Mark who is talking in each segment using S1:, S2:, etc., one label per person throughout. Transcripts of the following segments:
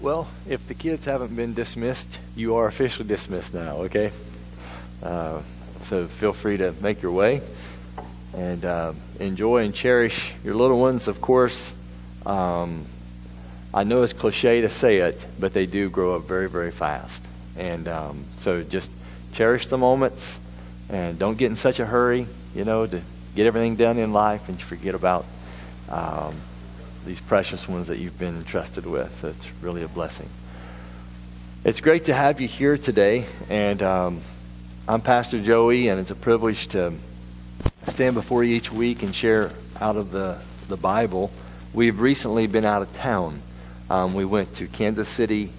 S1: Well, if the kids haven't been dismissed, you are officially dismissed now, okay? Uh, so feel free to make your way and uh, enjoy and cherish your little ones, of course. Um, I know it's cliche to say it, but they do grow up very, very fast. And um, so just cherish the moments and don't get in such a hurry, you know, to get everything done in life and forget about um, these precious ones that you've been entrusted with. So it's really a blessing. It's great to have you here today, and um, I'm Pastor Joey, and it's a privilege to stand before you each week and share out of the, the Bible. We've recently been out of town. Um, we went to Kansas City,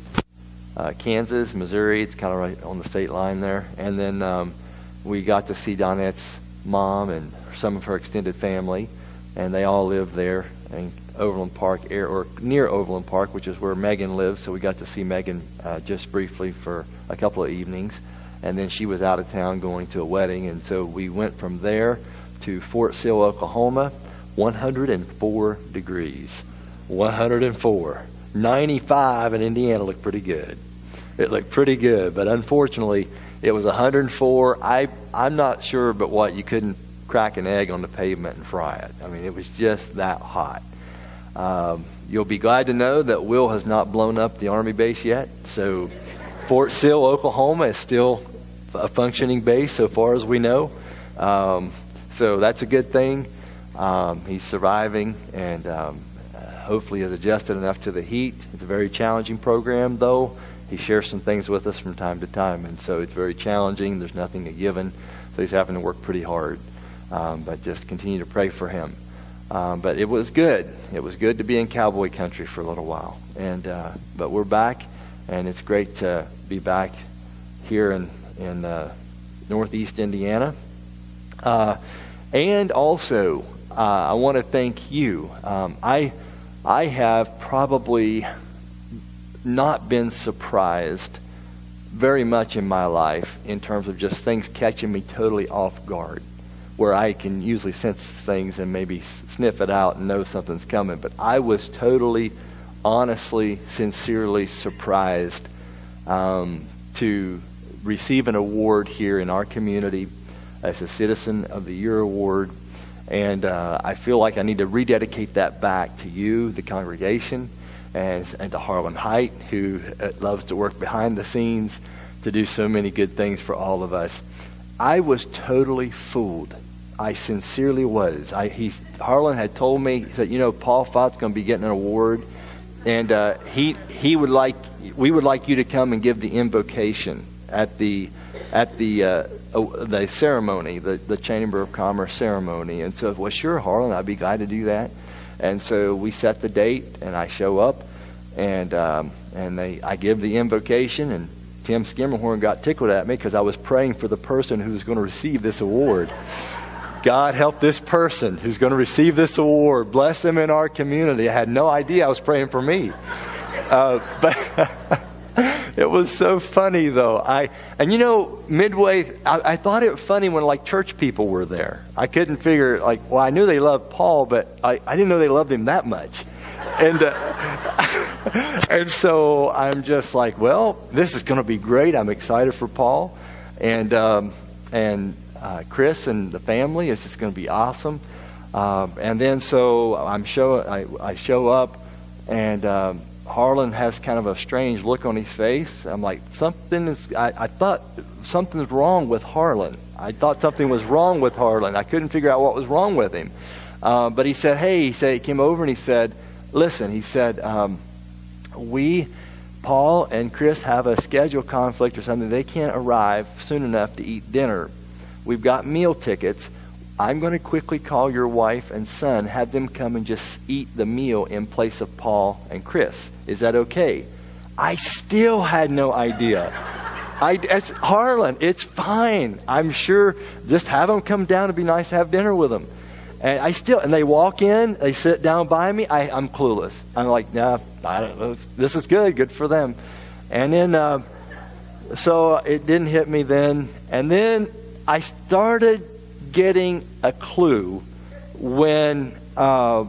S1: uh, Kansas, Missouri. It's kind of right on the state line there. And then um, we got to see Donette's mom and some of her extended family, and they all live there. And Overland Park, or near Overland Park, which is where Megan lives. So we got to see Megan uh, just briefly for a couple of evenings. And then she was out of town going to a wedding. And so we went from there to Fort Sill, Oklahoma, 104 degrees. 104. 95 in Indiana looked pretty good. It looked pretty good, but unfortunately, it was 104. I I'm not sure, but what you couldn't crack an egg on the pavement and fry it. I mean, it was just that hot. Um, you'll be glad to know that Will has not blown up the Army base yet. So Fort Sill, Oklahoma is still a functioning base so far as we know. Um, so that's a good thing. Um, he's surviving and um, hopefully has adjusted enough to the heat. It's a very challenging program, though. He shares some things with us from time to time, and so it's very challenging. There's nothing a given, so he's having to work pretty hard. Um, but just continue to pray for him. Um, but it was good. It was good to be in cowboy country for a little while. And uh, but we're back, and it's great to be back here in in uh, Northeast Indiana. Uh, and also, uh, I want to thank you. Um, I I have probably not been surprised very much in my life in terms of just things catching me totally off guard where I can usually sense things and maybe sniff it out and know something's coming. But I was totally, honestly, sincerely surprised um, to receive an award here in our community as a Citizen of the Year award. And uh, I feel like I need to rededicate that back to you, the congregation, and, and to Harlan Height, who uh, loves to work behind the scenes to do so many good things for all of us. I was totally fooled I sincerely was. I, he, Harlan had told me, he said, you know, Paul Fott's going to be getting an award, and uh, he he would like we would like you to come and give the invocation at the at the uh, the ceremony, the the Chamber of Commerce ceremony. And so, well, sure, Harlan, I'd be glad to do that. And so we set the date, and I show up, and um, and they I give the invocation, and Tim Skimmerhorn got tickled at me because I was praying for the person who was going to receive this award. God help this person who's going to receive this award. Bless them in our community. I had no idea I was praying for me. Uh, but it was so funny though. I and you know midway, I, I, thought it funny when like church people were there. I couldn't figure like, well, I knew they loved Paul, but I, I didn't know they loved him that much. And uh, and so I'm just like, well, this is going to be great. I'm excited for Paul, and um, and uh, Chris and the family. It's just going to be awesome. Um, and then so I'm show I, I show up, and um, Harlan has kind of a strange look on his face. I'm like, something is. I, I thought something's wrong with Harlan. I thought something was wrong with Harlan. I couldn't figure out what was wrong with him. Uh, but he said, "Hey," he said, he came over and he said, "Listen," he said, um, "we." Paul and Chris have a schedule conflict or something. They can't arrive soon enough to eat dinner. We've got meal tickets. I'm going to quickly call your wife and son, have them come and just eat the meal in place of Paul and Chris. Is that okay? I still had no idea. I, it's Harlan, it's fine. I'm sure. Just have them come down. It'd be nice to have dinner with them. And I still, and they walk in, they sit down by me. I, I'm clueless. I'm like, nah, I don't know. This is good. Good for them. And then, uh, so it didn't hit me then. And then I started getting a clue when uh,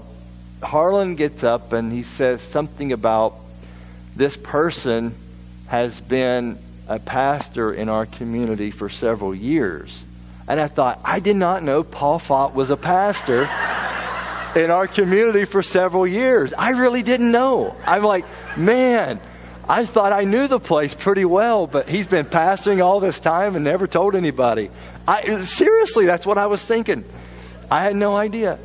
S1: Harlan gets up and he says something about this person has been a pastor in our community for several years. And I thought, I did not know Paul Fott was a pastor in our community for several years. I really didn't know. I'm like, man, I thought I knew the place pretty well, but he's been pastoring all this time and never told anybody. I, seriously, that's what I was thinking. I had no idea.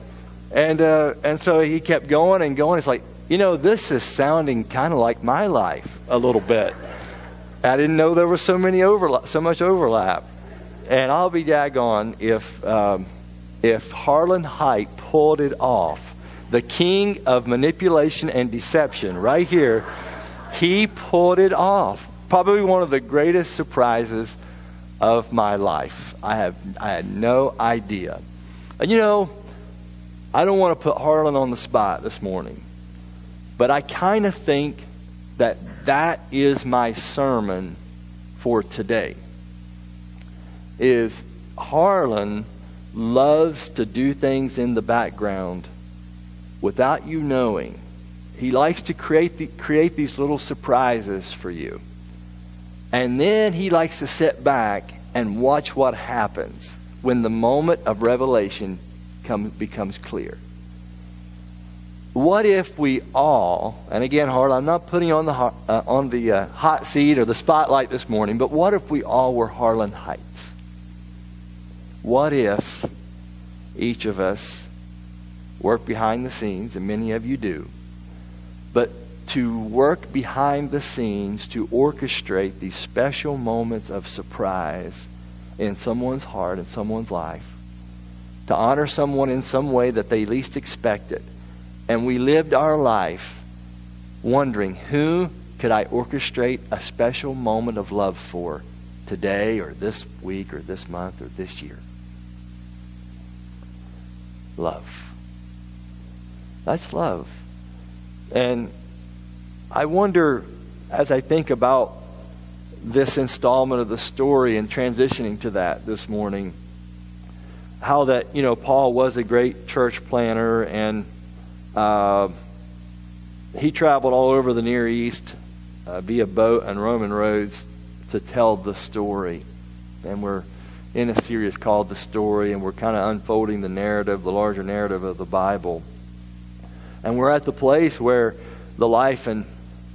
S1: And, uh, and so he kept going and going. It's like, you know, this is sounding kind of like my life a little bit. I didn't know there was so many overlap, so much overlap. And I'll be daggone if um, if Harlan Height pulled it off. The king of manipulation and deception, right here, he pulled it off. Probably one of the greatest surprises of my life. I have I had no idea. And you know, I don't want to put Harlan on the spot this morning, but I kind of think that that is my sermon for today. Is Harlan loves to do things in the background without you knowing. He likes to create the, create these little surprises for you. And then he likes to sit back and watch what happens when the moment of revelation come, becomes clear. What if we all, and again, Hart, I'm not putting on the, uh, on the uh, hot seat or the spotlight this morning, but what if we all were Harlan Heights? What if each of us work behind the scenes, and many of you do, to work behind the scenes to orchestrate these special moments of surprise in someone's heart, in someone's life, to honor someone in some way that they least expected and we lived our life wondering who could I orchestrate a special moment of love for today or this week or this month or this year. Love. That's love. And I wonder, as I think about this installment of the story and transitioning to that this morning, how that, you know, Paul was a great church planter and uh, he traveled all over the Near East uh, via boat and Roman roads to tell the story. And we're in a series called The Story, and we're kind of unfolding the narrative, the larger narrative of the Bible. And we're at the place where the life and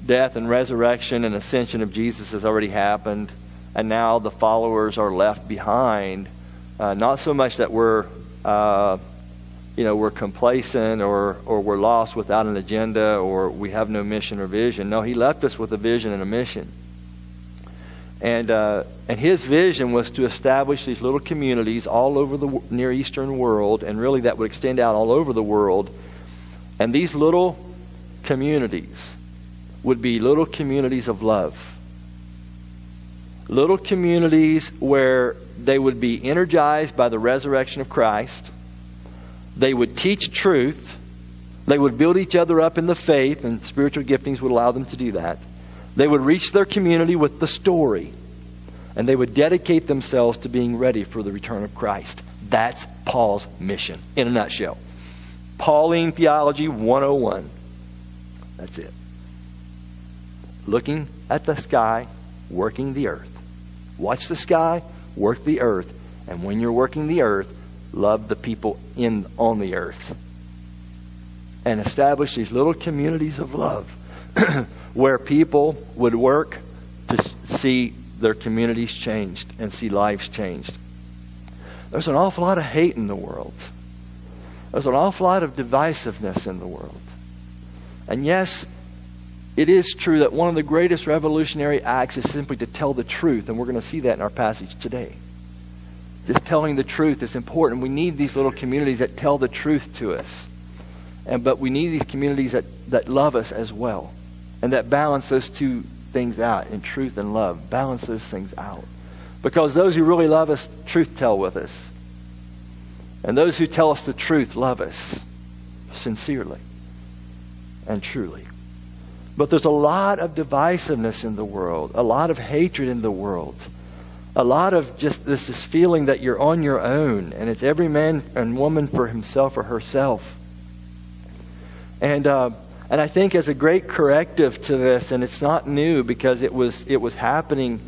S1: death and resurrection and ascension of Jesus has already happened, and now the followers are left behind. Uh, not so much that we're uh, you know, we're complacent or, or we're lost without an agenda or we have no mission or vision. No, he left us with a vision and a mission. And, uh, and his vision was to establish these little communities all over the Near Eastern world, and really that would extend out all over the world. And these little communities would be little communities of love. Little communities where they would be energized by the resurrection of Christ they would teach truth. They would build each other up in the faith, and spiritual giftings would allow them to do that. They would reach their community with the story, and they would dedicate themselves to being ready for the return of Christ. That's Paul's mission in a nutshell. Pauline Theology 101. That's it. Looking at the sky, working the earth. Watch the sky, work the earth. And when you're working the earth, love the people in on the earth and establish these little communities of love where people would work to see their communities changed and see lives changed. There's an awful lot of hate in the world. There's an awful lot of divisiveness in the world. And yes, it is true that one of the greatest revolutionary acts is simply to tell the truth, and we're going to see that in our passage today just telling the truth is important. We need these little communities that tell the truth to us. And, but we need these communities that, that love us as well and that balance those two things out in truth and love. Balance those things out. Because those who really love us, truth tell with us. And those who tell us the truth love us sincerely and truly. But there's a lot of divisiveness in the world, a lot of hatred in the world a lot of just this, this feeling that you're on your own and it's every man and woman for himself or herself. And, uh, And I think as a great corrective to this, and it's not new because it was it was happening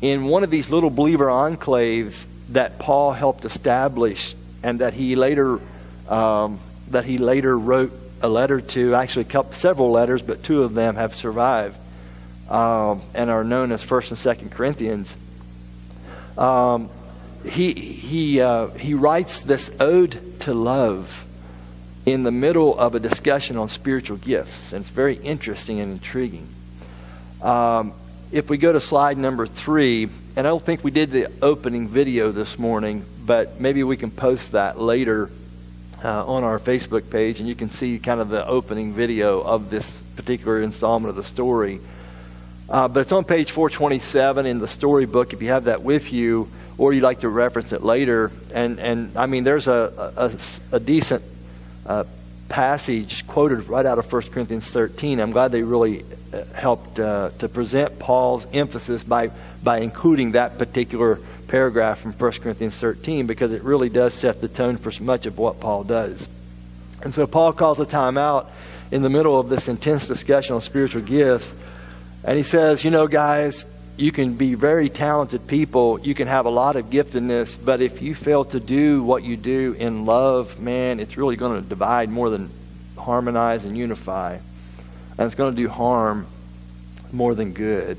S1: in one of these little believer enclaves that Paul helped establish, and that he later um, that he later wrote a letter to. Actually, couple, several letters, but two of them have survived um, and are known as First and Second Corinthians. Um, he he uh, he writes this ode to love in the middle of a discussion on spiritual gifts, and it's very interesting and intriguing. Um, if we go to slide number three, and I don't think we did the opening video this morning, but maybe we can post that later uh, on our Facebook page, and you can see kind of the opening video of this particular installment of the story. Uh, but it's on page 427 in the storybook if you have that with you, or you'd like to reference it later. And, and I mean, there's a, a, a decent uh, passage quoted right out of 1 Corinthians 13. I'm glad they really uh, helped uh, to present Paul's emphasis by, by including that particular paragraph from 1 Corinthians 13 because it really does set the tone for much of what Paul does. And so Paul calls a time out in the middle of this intense discussion on spiritual gifts. And he says, You know, guys, you can be very talented people. You can have a lot of giftedness, but if you fail to do what you do in love, man, it's really going to divide more than harmonize and unify. And it's going to do harm more than good.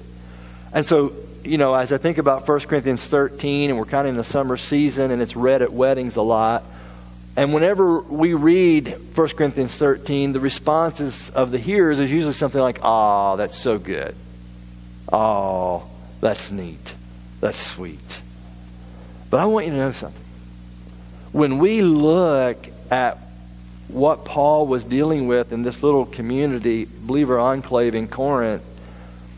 S1: And so you know, as I think about 1 Corinthians 13, and we're kind of in the summer season, and it's read at weddings a lot. And whenever we read 1 Corinthians 13, the responses of the hearers is usually something like, oh, that's so good. Oh, that's neat. That's sweet. But I want you to know something. When we look at what Paul was dealing with in this little community, believer enclave in Corinth,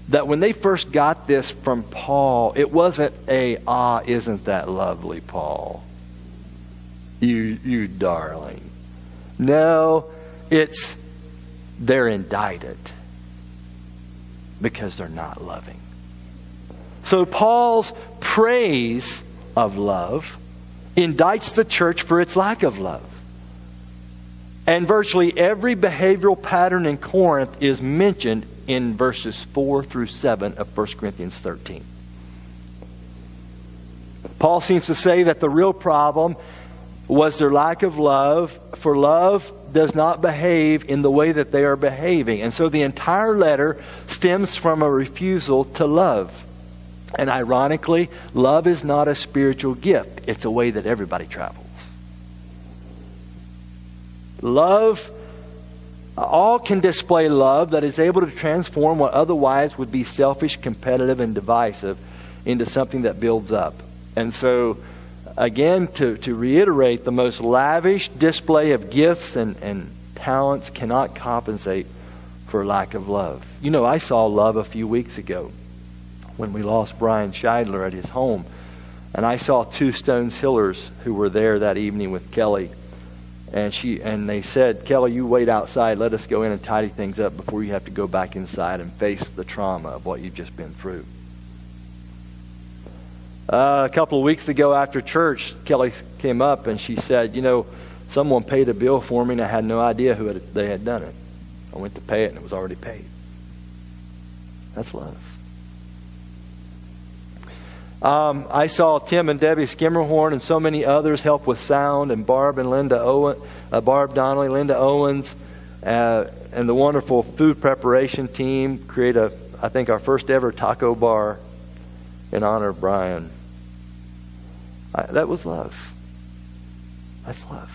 S1: that when they first got this from Paul, it wasn't a, ah, isn't that lovely, Paul? You, you darling. No, it's they're indicted because they're not loving. So Paul's praise of love indicts the church for its lack of love. And virtually every behavioral pattern in Corinth is mentioned in verses 4 through 7 of 1 Corinthians 13. Paul seems to say that the real problem was their lack of love, for love does not behave in the way that they are behaving. And so the entire letter stems from a refusal to love. And ironically, love is not a spiritual gift, it's a way that everybody travels. Love all can display love that is able to transform what otherwise would be selfish, competitive, and divisive into something that builds up. And so, again, to, to reiterate, the most lavish display of gifts and, and talents cannot compensate for lack of love. You know, I saw love a few weeks ago when we lost Brian Scheidler at his home. And I saw two Stones Hillers who were there that evening with Kelly and she and they said, Kelly, you wait outside. Let us go in and tidy things up before you have to go back inside and face the trauma of what you've just been through. Uh, a couple of weeks ago after church, Kelly came up and she said, You know, someone paid a bill for me and I had no idea who had, they had done it. I went to pay it and it was already paid. That's love. Um, I saw Tim and Debbie Skimmerhorn and so many others help with sound, and Barb and Linda Owen, uh, Barb Donnelly, Linda Owens, uh, and the wonderful food preparation team create a, I think, our first ever taco bar in honor of Brian. I, that was love. That's love.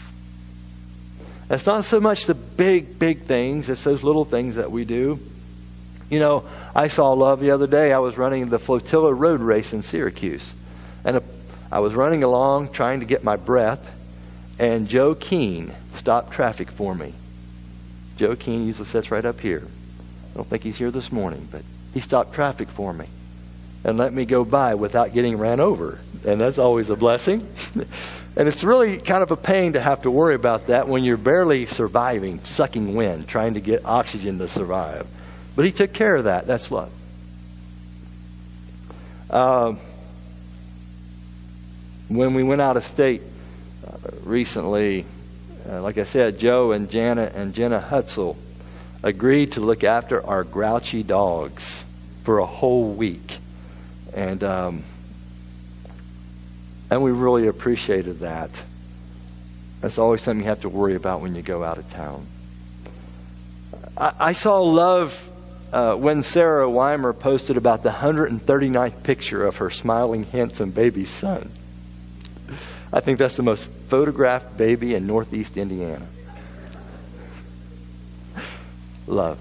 S1: It's not so much the big, big things; it's those little things that we do. You know, I saw love the other day. I was running the Flotilla Road Race in Syracuse. And a, I was running along trying to get my breath, and Joe Keene stopped traffic for me. Joe Keene usually sits right up here. I don't think he's here this morning, but he stopped traffic for me and let me go by without getting ran over. And that's always a blessing. and it's really kind of a pain to have to worry about that when you're barely surviving, sucking wind, trying to get oxygen to survive. But he took care of that. That's love. Um, when we went out of state uh, recently, uh, like I said, Joe and Janet and Jenna Hutzel agreed to look after our grouchy dogs for a whole week. And, um, and we really appreciated that. That's always something you have to worry about when you go out of town. I, I saw love uh, when Sarah Weimer posted about the 139th picture of her smiling, handsome baby son. I think that's the most photographed baby in Northeast Indiana. Love.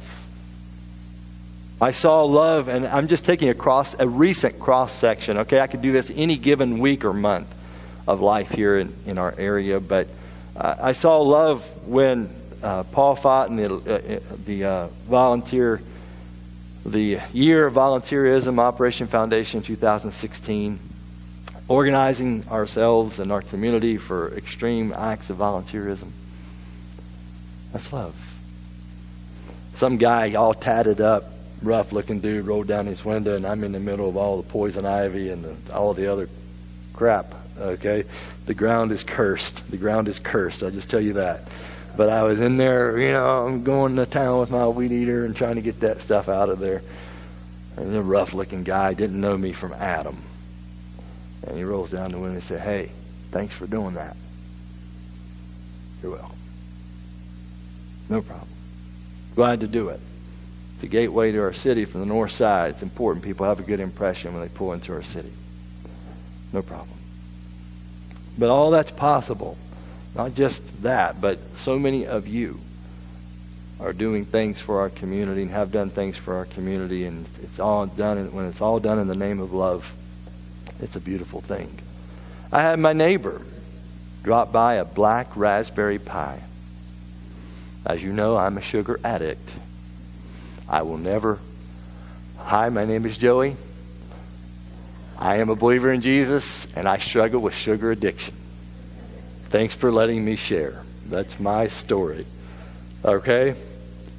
S1: I saw love, and I'm just taking a cross, a recent cross section. Okay, I could do this any given week or month of life here in, in our area, but uh, I saw love when uh, Paul fought in the uh, the uh, volunteer, the year of volunteerism, Operation Foundation 2016, organizing ourselves and our community for extreme acts of volunteerism. That's love. Some guy all tatted up rough looking dude rolled down his window, and I'm in the middle of all the poison ivy and the, all the other crap. Okay, the ground is cursed. The ground is cursed. I just tell you that. But I was in there, you know, I'm going to town with my weed eater and trying to get that stuff out of there. And the rough looking guy didn't know me from Adam. And he rolls down the window and said, Hey, thanks for doing that. You're welcome. No problem. Glad to do it. It's a gateway to our city from the north side. It's important people have a good impression when they pull into our city. No problem. But all that's possible. Not just that, but so many of you are doing things for our community and have done things for our community, and it's all done. When it's all done in the name of love, it's a beautiful thing. I had my neighbor drop by a black raspberry pie. As you know, I'm a sugar addict. I will never. Hi, my name is Joey. I am a believer in Jesus, and I struggle with sugar addiction. Thanks for letting me share. That's my story. Okay?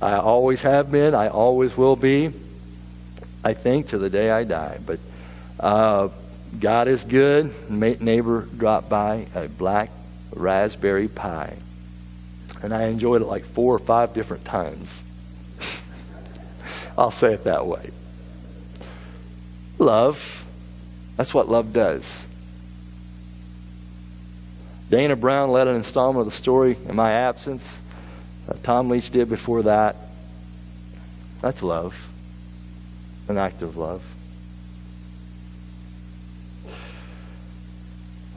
S1: I always have been. I always will be. I think to the day I die. But uh, God is good. Neighbor dropped by a black raspberry pie. And I enjoyed it like four or five different times. I'll say it that way. Love. That's what love does. Dana Brown led an installment of the story in my absence. Uh, Tom Leach did before that. That's love. An act of love.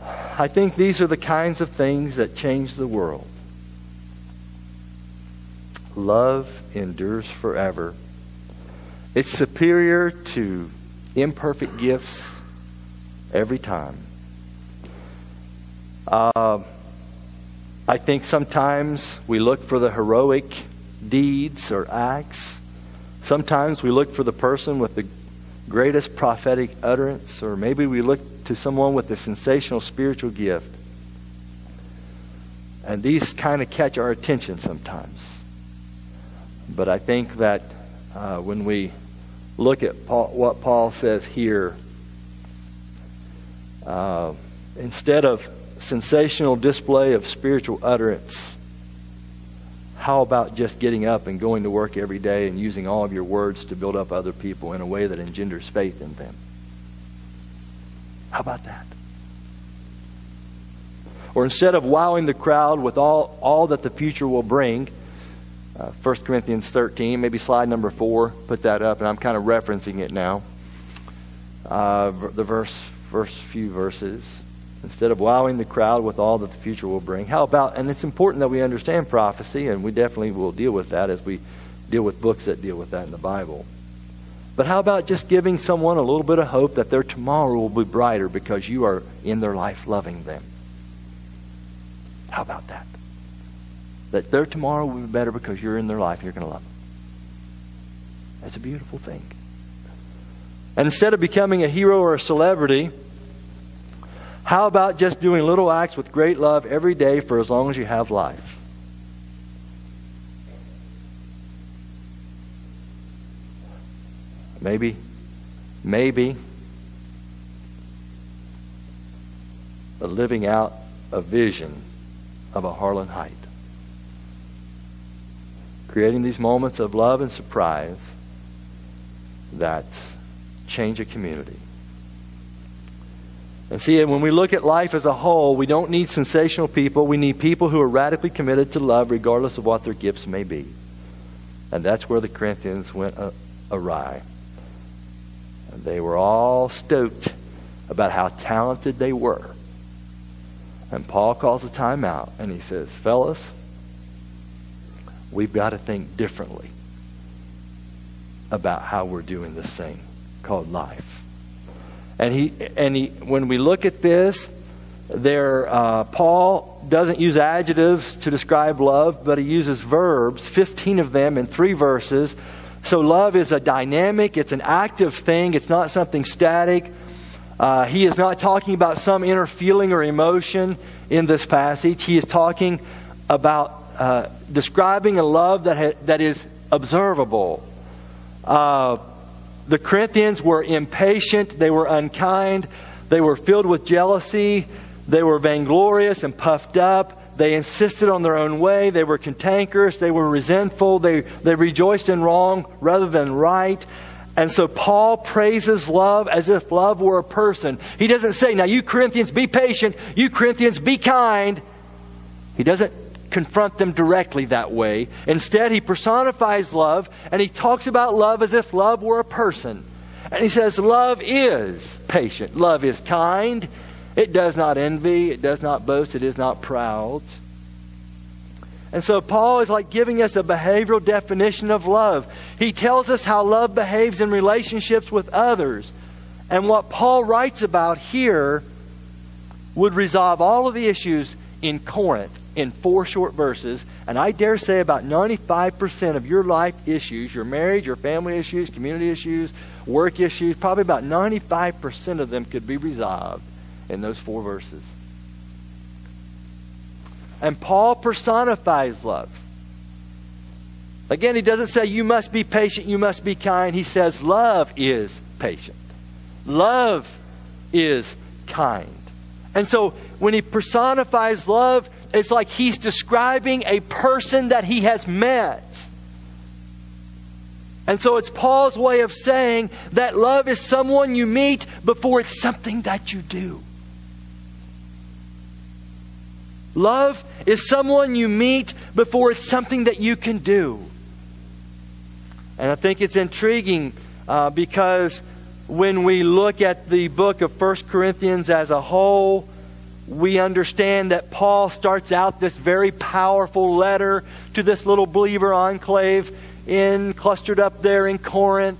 S1: I think these are the kinds of things that change the world. Love endures forever. It's superior to imperfect gifts every time. Uh, I think sometimes we look for the heroic deeds or acts. Sometimes we look for the person with the greatest prophetic utterance, or maybe we look to someone with a sensational spiritual gift. And these kind of catch our attention sometimes. But I think that uh, when we look at Paul, what Paul says here, uh, instead of sensational display of spiritual utterance, how about just getting up and going to work every day and using all of your words to build up other people in a way that engenders faith in them? How about that? Or instead of wowing the crowd with all, all that the future will bring, uh, 1 Corinthians 13, maybe slide number 4, put that up, and I'm kind of referencing it now. Uh, the verse, first few verses. Instead of wowing the crowd with all that the future will bring, how about, and it's important that we understand prophecy, and we definitely will deal with that as we deal with books that deal with that in the Bible. But how about just giving someone a little bit of hope that their tomorrow will be brighter because you are in their life loving them? How about that? that their tomorrow will be better because you're in their life. You're going to love them. That's a beautiful thing. And instead of becoming a hero or a celebrity, how about just doing little acts with great love every day for as long as you have life? Maybe, maybe, living out a vision of a Harlan Height. creating these moments of love and surprise that change a community. And see, when we look at life as a whole, we don't need sensational people. We need people who are radically committed to love, regardless of what their gifts may be. And that's where the Corinthians went uh, awry. They were all stoked about how talented they were. And Paul calls a timeout and he says, Fellas, we've got to think differently about how we're doing this thing called life. And he and he when we look at this, there uh, Paul doesn't use adjectives to describe love, but he uses verbs, 15 of them in three verses. So love is a dynamic, it's an active thing, it's not something static. Uh, he is not talking about some inner feeling or emotion in this passage. He is talking about uh, describing a love that, ha- that is observable. Uh, the Corinthians were impatient, they were unkind, they were filled with jealousy, they were vainglorious and puffed up. They insisted on their own way. They were cantankerous. They were resentful. They, they rejoiced in wrong rather than right. And so Paul praises love as if love were a person. He doesn't say, now you Corinthians, be patient. You Corinthians, be kind. He doesn't confront them directly that way. Instead, he personifies love and he talks about love as if love were a person. And he says, Love is patient, love is kind, it does not envy, it does not boast, it is not proud. And so Paul is like giving us a behavioral definition of love. He tells us how love behaves in relationships with others. And what Paul writes about here would resolve all of the issues in Corinth in four short verses. And I dare say about 95% of your life issues, your marriage, your family issues, community issues, work issues, probably about 95% of them could be resolved in those four verses. And Paul personifies love. Again, he doesn't say you must be patient, you must be kind. He says love is patient. Love is kind. And so when he personifies love, it's like he's describing a person that he has met. And so it's Paul's way of saying that love is someone you meet before it's something that you do. Love is someone you meet before it's something that you can do. And I think it's intriguing uh, because when we look at the book of 1 Corinthians as a whole, we understand that Paul starts out this very powerful letter to this little believer enclave in clustered up there in Corinth.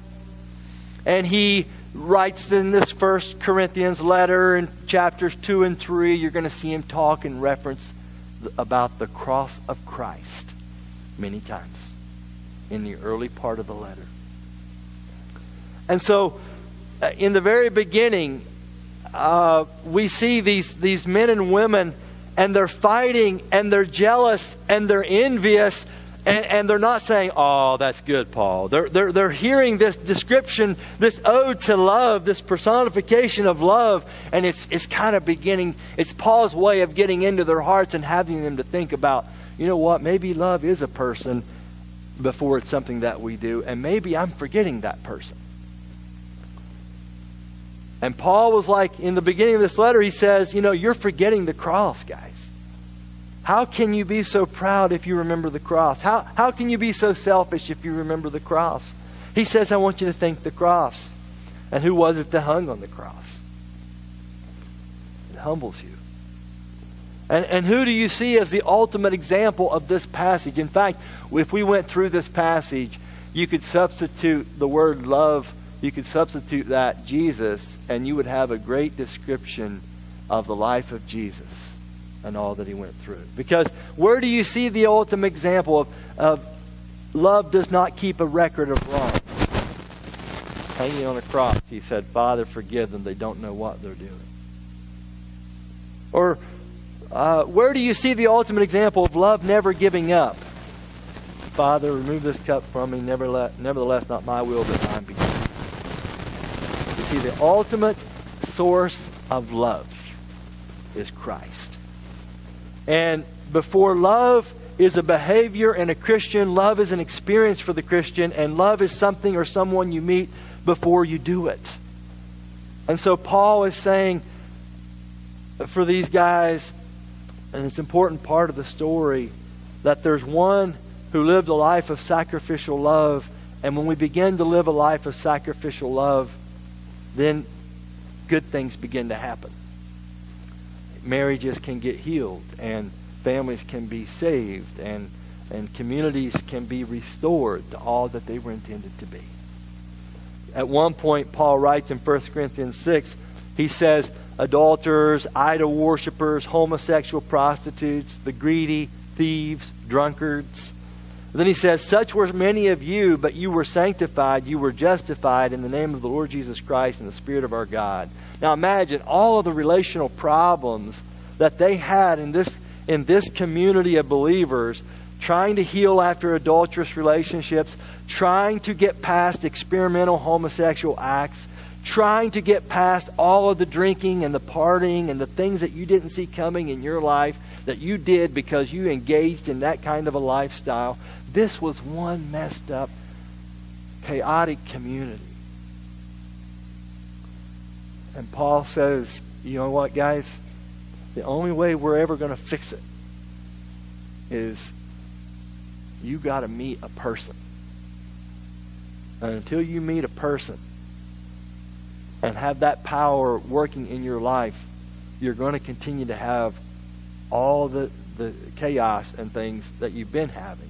S1: And he writes in this first Corinthians letter in chapters 2 and 3, you're going to see him talk and reference about the cross of Christ many times in the early part of the letter. And so, uh, in the very beginning, uh, we see these, these men and women, and they're fighting, and they're jealous, and they're envious, and, and, they're not saying, Oh, that's good, Paul. They're, they're, they're hearing this description, this ode to love, this personification of love, and it's, it's kind of beginning, it's Paul's way of getting into their hearts and having them to think about, you know what, maybe love is a person before it's something that we do, and maybe I'm forgetting that person. And Paul was like, in the beginning of this letter, he says, You know, you're forgetting the cross, guys. How can you be so proud if you remember the cross? How, how can you be so selfish if you remember the cross? He says, I want you to think the cross. And who was it that hung on the cross? It humbles you. And, and who do you see as the ultimate example of this passage? In fact, if we went through this passage, you could substitute the word love you could substitute that Jesus, and you would have a great description of the life of Jesus and all that he went through. Because where do you see the ultimate example of, of love does not keep a record of wrong? Hanging on a cross, he said, Father, forgive them. They don't know what they're doing. Or uh, where do you see the ultimate example of love never giving up? Father, remove this cup from me. Never let, nevertheless, not my will, but thine be see, the ultimate source of love is Christ. And before love is a behavior in a Christian. Love is an experience for the Christian. And love is something or someone you meet before you do it. And so Paul is saying for these guys, and it's an important part of the story, that there's one who lived a life of sacrificial love. And when we begin to live a life of sacrificial love, then good things begin to happen. Marriages can get healed, and families can be saved, and, and communities can be restored to all that they were intended to be. At one point, Paul writes in 1 Corinthians 6, he says, adulterers, idol worshippers, homosexual prostitutes, the greedy, thieves, drunkards. Then he says, Such were many of you, but you were sanctified, you were justified in the name of the Lord Jesus Christ and the Spirit of our God. Now imagine all of the relational problems that they had in this, in this community of believers trying to heal after adulterous relationships, trying to get past experimental homosexual acts, trying to get past all of the drinking and the partying and the things that you didn't see coming in your life that you did because you engaged in that kind of a lifestyle. This was one messed up, chaotic community. And Paul says, you know what, guys? The only way we're ever going to fix it is you got to meet a person. And until you meet a person and have that power working in your life, you're going to continue to have all the, the chaos and things that you've been having.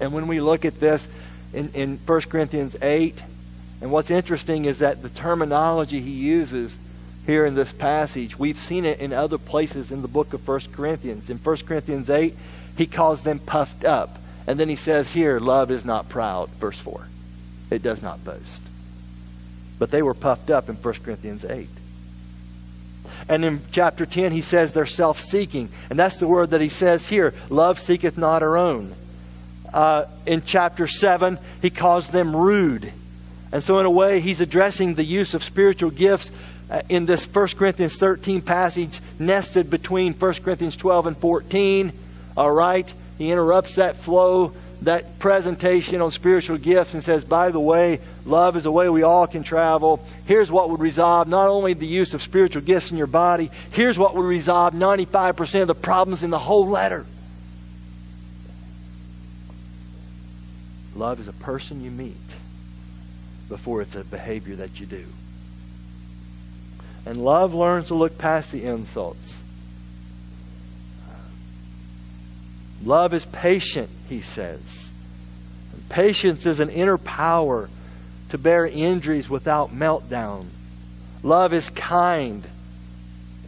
S1: And when we look at this in, in 1 Corinthians 8, and what's interesting is that the terminology he uses here in this passage, we've seen it in other places in the book of 1 Corinthians. In 1 Corinthians 8, he calls them puffed up. And then he says here, love is not proud, verse 4. It does not boast. But they were puffed up in 1 Corinthians 8. And in chapter 10, he says they're self seeking. And that's the word that he says here love seeketh not her own. Uh, in chapter 7, he calls them rude. And so, in a way, he's addressing the use of spiritual gifts uh, in this 1 Corinthians 13 passage, nested between 1 Corinthians 12 and 14. All right? He interrupts that flow, that presentation on spiritual gifts, and says, by the way, love is a way we all can travel. Here's what would resolve not only the use of spiritual gifts in your body, here's what would resolve 95% of the problems in the whole letter. Love is a person you meet before it's a behavior that you do. And love learns to look past the insults. Love is patient, he says. Patience is an inner power to bear injuries without meltdown. Love is kind.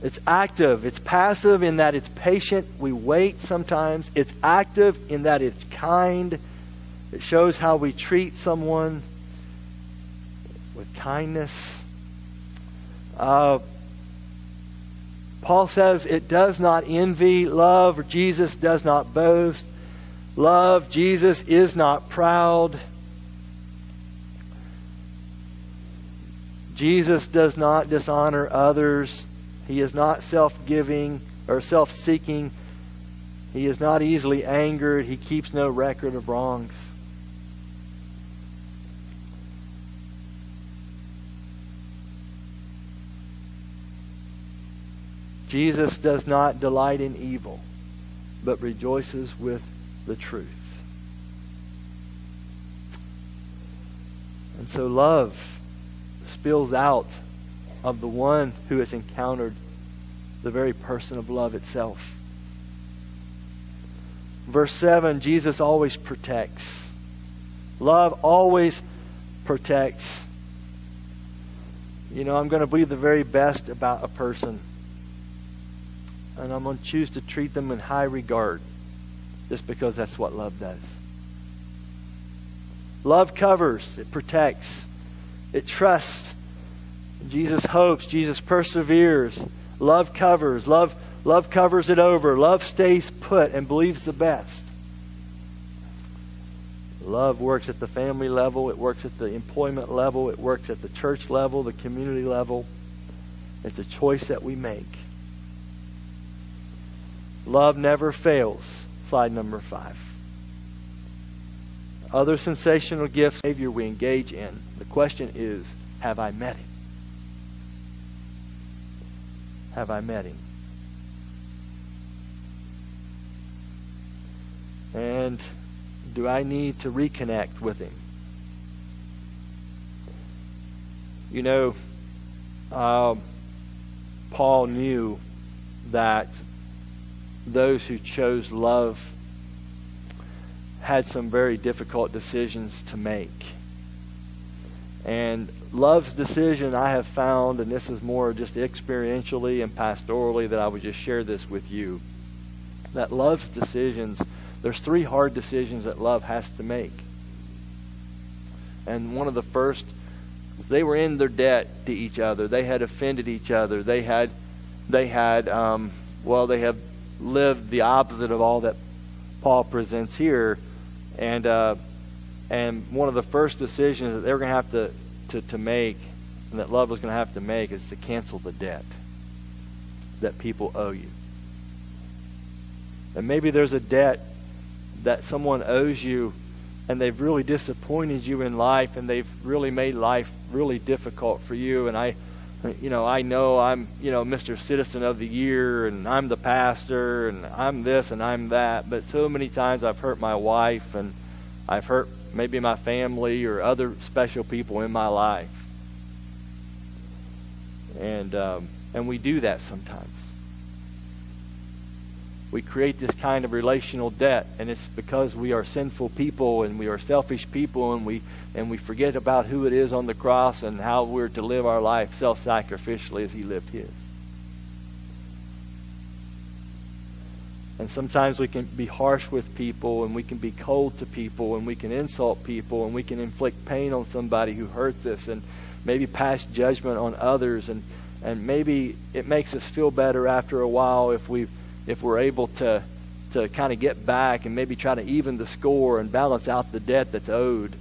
S1: It's active. It's passive in that it's patient. We wait sometimes. It's active in that it's kind. It shows how we treat someone with kindness. Uh, Paul says it does not envy. Love, Jesus does not boast. Love, Jesus is not proud. Jesus does not dishonor others. He is not self giving or self seeking. He is not easily angered. He keeps no record of wrongs. Jesus does not delight in evil, but rejoices with the truth. And so love spills out of the one who has encountered the very person of love itself. Verse 7 Jesus always protects. Love always protects. You know, I'm going to believe the very best about a person and I'm going to choose to treat them in high regard just because that's what love does. Love covers, it protects, it trusts. Jesus hopes, Jesus perseveres. Love covers, love, love covers it over. Love stays put and believes the best. Love works at the family level, it works at the employment level, it works at the church level, the community level. It's a choice that we make. Love never fails. Slide number five. Other sensational gifts, Savior, we engage in. The question is, have I met him? Have I met him? And do I need to reconnect with him? You know, uh, Paul knew that those who chose love had some very difficult decisions to make. And love's decision, I have found, and this is more just experientially and pastorally that I would just share this with you, that love's decisions, there's three hard decisions that love has to make. And one of the first, they were in their debt to each other. They had offended each other. They had, they had, um, well, they have lived the opposite of all that Paul presents here. And uh, and one of the first decisions that they were going to have to, to, to make, and that love was going to have to make, is to cancel the debt that people owe you. And maybe there's a debt that someone owes you, and they've really disappointed you in life, and they've really made life really difficult for you. And I, you know, I know I'm, you know, Mr. Citizen of the Year, and I'm the pastor, and I'm this and I'm that. But so many times I've hurt my wife, and I've hurt maybe my family or other special people in my life. And um, and we do that sometimes. We create this kind of relational debt, and it's because we are sinful people and we are selfish people, and we and we forget about who it is on the cross and how we're to live our life self-sacrificially as He lived His. And sometimes we can be harsh with people and we can be cold to people and we can insult people and we can inflict pain on somebody who hurts us and maybe pass judgment on others and, and maybe it makes us feel better after a while if we if we're able to to kind of get back and maybe try to even the score and balance out the debt that's owed.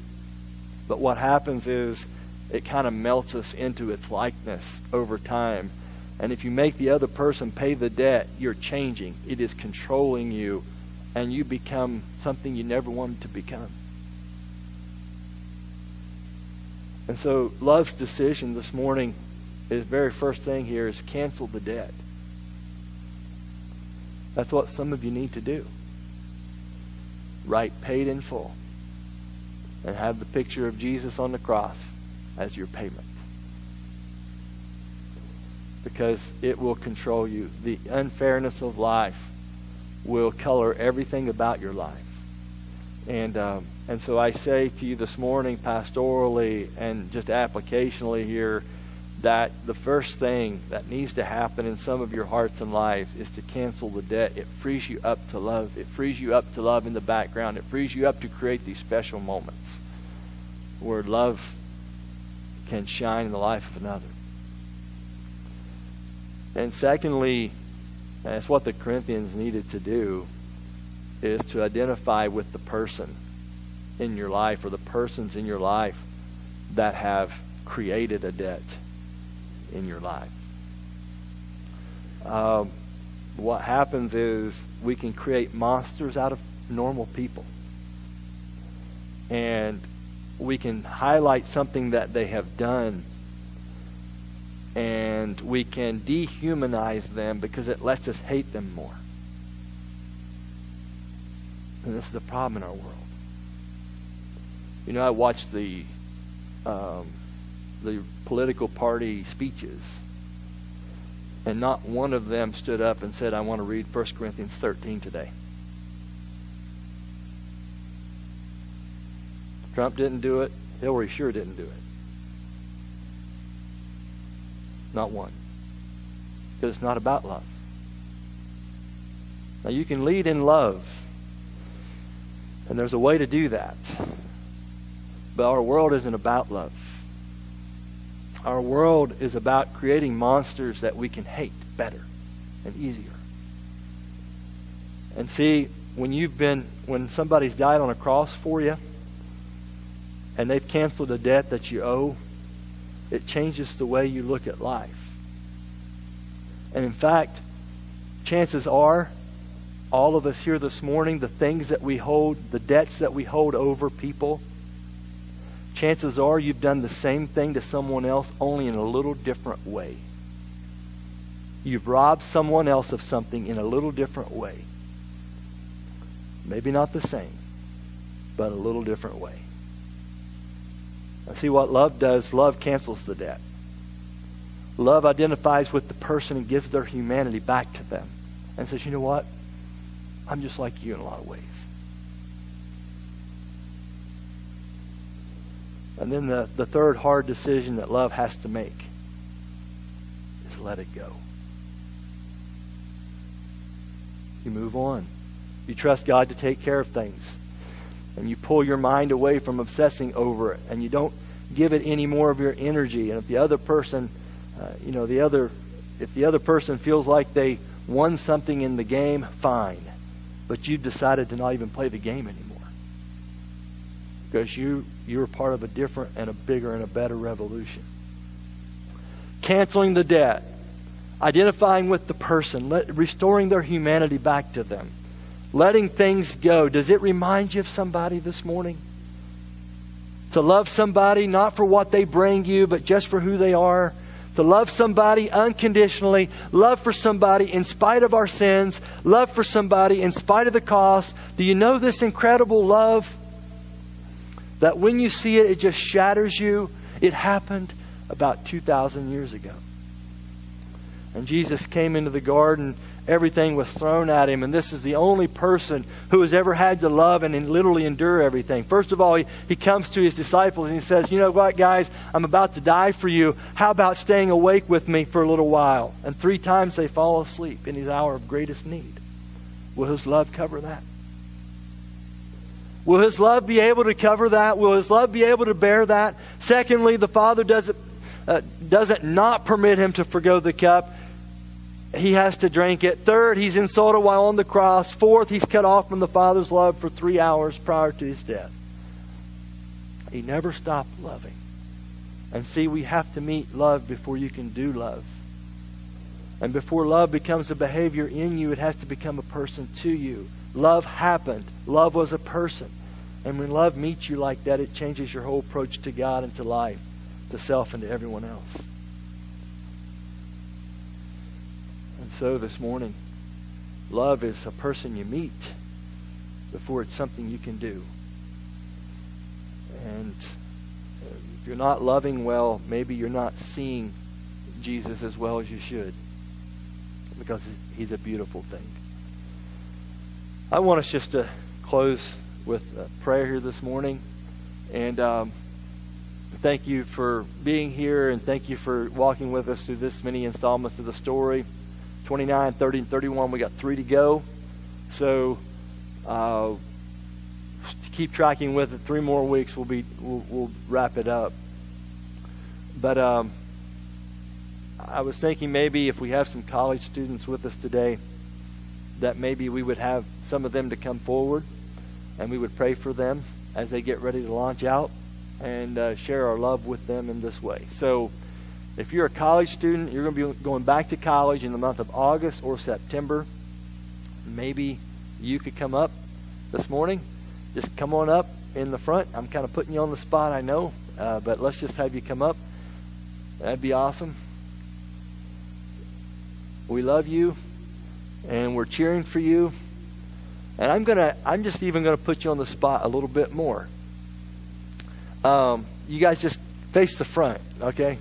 S1: But what happens is it kind of melts us into its likeness over time and if you make the other person pay the debt, you're changing. It is controlling you, and you become something you never wanted to become. And so, love's decision this morning, his very first thing here is cancel the debt. That's what some of you need to do. Write paid in full and have the picture of Jesus on the cross as your payment because it will control you. The unfairness of life will color everything about your life. And um, and so I say to you this morning, pastorally and just applicationally here, that the first thing that needs to happen in some of your hearts and lives is to cancel the debt. It frees you up to love. It frees you up to love in the background. It frees you up to create these special moments where love can shine in the life of another. And secondly, that's what the Corinthians needed to do, is to identify with the person in your life or the persons in your life that have created a debt in your life. Um, what happens is we can create monsters out of normal people. And we can highlight something that they have done and we can dehumanize them because it lets us hate them more. And this is a problem in our world. You know, I watched the um, the political party speeches, and not one of them stood up and said, "I want to read 1 Corinthians 13 today." Trump didn't do it. Hillary sure didn't do it. Not one. Because it's not about love. Now, you can lead in love, and there's a way to do that. But our world isn't about love. Our world is about creating monsters that we can hate better and easier. And see, when you've been, when somebody's died on a cross for you, and they've canceled a debt that you owe, it changes the way you look at life. And in fact, chances are all of us here this morning, the things that we hold, the debts that we hold over people, chances are you've done the same thing to someone else, only in a little different way. You've robbed someone else of something in a little different way. Maybe not the same, but a little different way. I see what love does. Love cancels the debt. Love identifies with the person and gives their humanity back to them and says, you know what? I'm just like you in a lot of ways. And then the, the third hard decision that love has to make is let it go. You move on. You trust God to take care of things. And you pull your mind away from obsessing over it. And you don't give it any more of your energy. And if the other person, uh, you know, the other, if the other person feels like they won something in the game, fine. But you've decided to not even play the game anymore. Because you, you're part of a different and a bigger and a better revolution. Canceling the debt identifying with the person, let, restoring their humanity back to them, letting things go. Does it remind you of somebody this morning? To love somebody not for what they bring you, but just for who they are. To love somebody unconditionally, love for somebody in spite of our sins, love for somebody in spite of the cost. Do you know this incredible love? That when you see it, it just shatters you. It happened about 2,000 years ago. And Jesus came into the garden, everything was thrown at him, and this is the only person who has ever had to love and literally endure everything. First of all, he, he comes to his disciples and he says, You know what, guys? I'm about to die for you. How about staying awake with me for a little while? And three times they fall asleep in his hour of greatest need. Will his love cover that? Will his love be able to cover that? Will his love be able to bear that? Secondly, the Father doesn't, uh, doesn't not permit him to forgo the cup he has to drink it. Third, he's insulted while on the cross. Fourth, he's cut off from the Father's love for three hours prior to his death. He never stopped loving. And see, we have to meet love before you can do love. And before love becomes a behavior in you, it has to become a person to you. Love happened. Love was a person. And when love meets you like that, it changes your whole approach to God and to life, to self and to everyone else. And so this morning, love is a person you meet before it's something you can do. And if you're not loving well, maybe you're not seeing Jesus as well as you should because he's a beautiful thing. I want us just to close with prayer here this morning. And um, thank you for being here and thank you for walking with us through this many installments of the story. 29, 30, and 31. We got three to go. So uh, keep tracking with it. Three more weeks, we'll be we'll, we'll wrap it up. But um, I was thinking maybe if we have some college students with us today, that maybe we would have some of them to come forward, and we would pray for them as they get ready to launch out, and uh, share our love with them in this way. So. If you're a college student, you're going to be going back to college in the month of August or September. Maybe you could come up this morning. Just come on up in the front. I'm kind of putting you on the spot, I know, uh, but let's just have you come up. That'd be awesome. We love you, and we're cheering for you. And I'm gonna, I'm just even gonna put you on the spot a little bit more. Um, you guys just face the front, okay?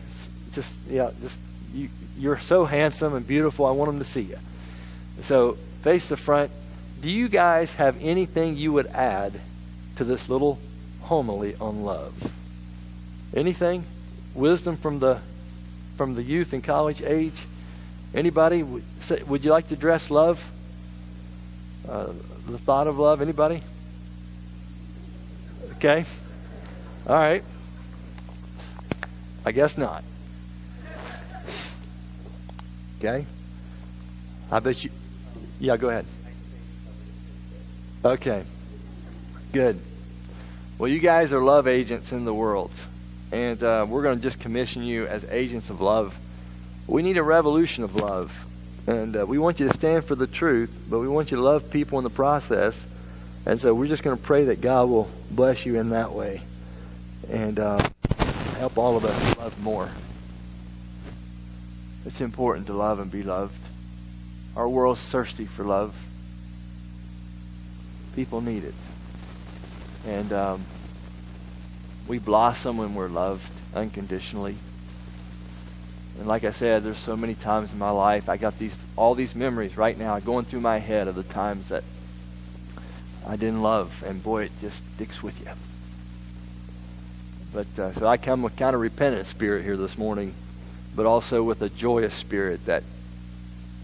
S1: just yeah, just you, you're so handsome and beautiful. I want them to see you. So face the front. Do you guys have anything you would add to this little homily on love? Anything? Wisdom from the from the youth and college age? Anybody? Would you like to address love? Uh, the thought of love? Anybody? Okay. All right. I guess not. Okay? I bet you. Yeah, go ahead. Okay. Good. Well, you guys are love agents in the world. And uh, we're going to just commission you as agents of love. We need a revolution of love. And uh, we want you to stand for the truth, but we want you to love people in the process. And so we're just going to pray that God will bless you in that way and uh, help all of us love more. It's important to love and be loved. Our world's thirsty for love. People need it. And um, we blossom when we're loved unconditionally. And like I said, there's so many times in my life I got these all these memories right now going through my head of the times that I didn't love, and boy, it just sticks with you. But uh, so I come with kind of repentant spirit here this morning, but also with a joyous spirit that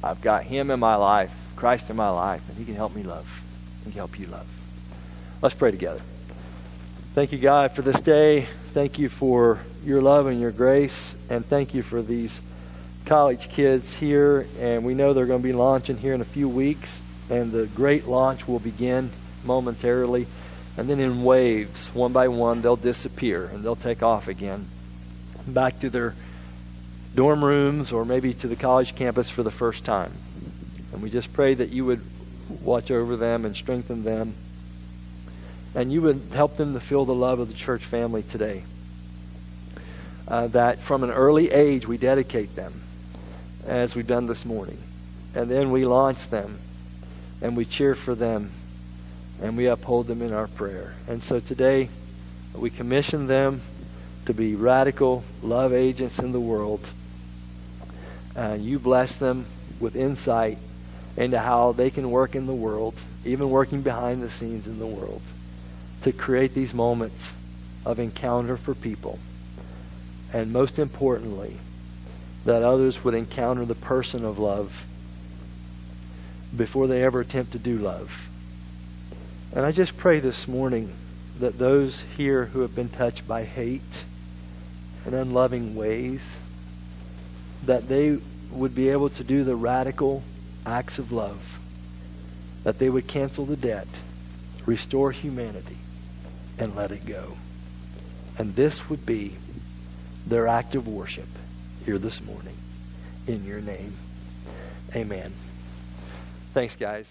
S1: I've got Him in my life, Christ in my life, and He can help me love. He can help you love. Let's pray together. Thank you, God, for this day. Thank you for your love and your grace, and thank you for these college kids here. And we know they're going to be launching here in a few weeks, and the great launch will begin momentarily. And then in waves, one by one, they'll disappear and they'll take off again back to their dorm rooms or maybe to the college campus for the first time. And we just pray that you would watch over them and strengthen them. And you would help them to feel the love of the church family today. Uh, that from an early age we dedicate them, as we've done this morning. And then we launch them and we cheer for them and we uphold them in our prayer. And so today we commission them to be radical love agents in the world. Uh, you bless them with insight into how they can work in the world, even working behind the scenes in the world, to create these moments of encounter for people. And most importantly, that others would encounter the person of love before they ever attempt to do love. And I just pray this morning that those here who have been touched by hate and unloving ways, that they would be able to do the radical acts of love, that they would cancel the debt, restore humanity, and let it go. And this would be their act of worship here this morning. In your name, amen. Thanks, guys.